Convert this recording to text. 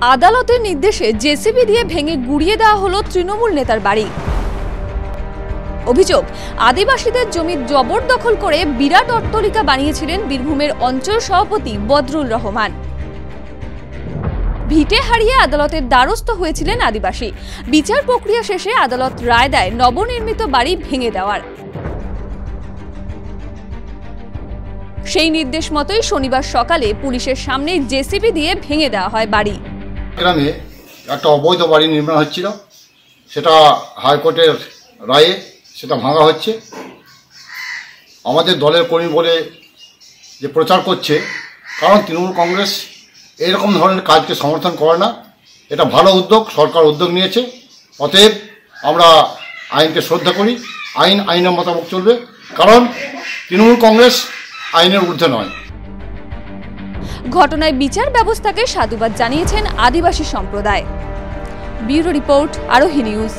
আদালতের নির্দেশে জেসিবি দিয়ে ভেঙে গুড়িয়ে দেওয়া হলো তৃণমূল নেতার বাড়ি। অভিযোগ, আদিবাসীদের জমি জবরদখল করে বিরাট অট্টলিকা বানিয়েছিলেন বীরভূমের অঞ্চল সভাপতি বদরুল রহমান। ভিটে হারিয়ে আদালতের দ্বারস্থ হয়েছিলেন আদিবাসী। বিচার প্রক্রিয়া শেষে আদালত রায় দেয় নবনির্মিত বাড়ি ভেঙে দেওয়ার। সেই নির্দেশ মতোই শনিবার সকালে পুলিশের সামনে জেসিবি দিয়ে ভেঙে দেওয়া হয় বাড়ি। গ্রামে একটা অবৈধ বাড়ি নির্মাণ হচ্ছিল। সেটা হাইকোর্টের রায়ে সেটা ভাঙা হচ্ছে। আমাদের দলের কর্মী বলে যে প্রচার করছে, কারণ তৃণমূল কংগ্রেস এরকম ধরনের কাজকে সমর্থন করে না। এটা ভালো উদ্যোগ, সরকার উদ্যোগ নিয়েছে। অতএব আমরা আইনকে শ্রদ্ধা করি। আইন, আইনের মোতাবেক চলবে। কারণ তৃণমূল কংগ্রেস আইনের ঊর্ধ্বে নয়। ঘটনায় বিচার ব্যবস্থাকে সাধুবাদ জানিয়েছেন আদিবাসী সম্প্রদায়। Bureau report Arohi News.